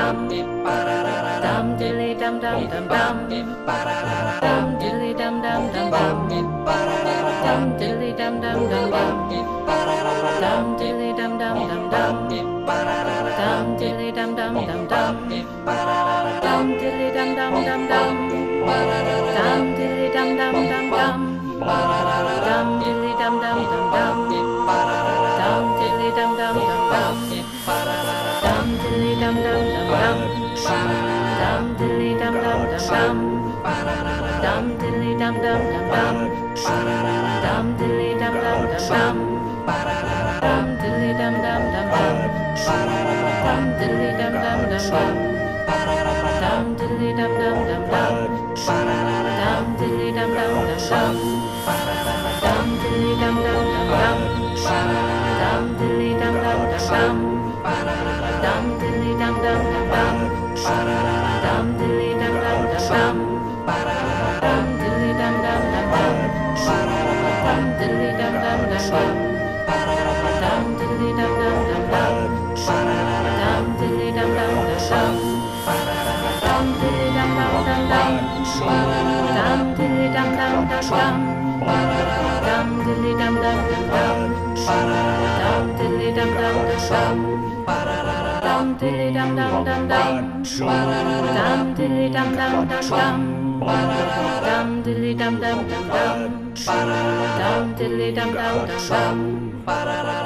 Dum dum dum dum dum. Dum dum dum dum dum. Dum dum dum dum dum. Dum dum dum dum dum. Diddly dum dum dum dum. Dum diddly dum dum dum dum. Dum diddly dum dum dum dum. Dum diddly dum dum dum dum. Dum dum dum dum. Dum dum dum dum. Dum dum dum dum dum. Dum dum dum dum dum. Dum dum dum dum dum. Dum dum dum dum dum. Dum dum dum dum dum. Dum dum dum dum dum. Dum dum dum dum dum. Dum dum dum dum dum. Dum dum dum dum dum. Dum dum Bum dum diddy dum dum dum dum dum diddy dum dum dum dum dum diddy dum dum dum dum dum diddy dum dum dum dum